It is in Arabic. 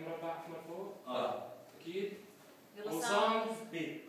مربع احمر فوق؟ آه. أكيد. وصام؟ بي.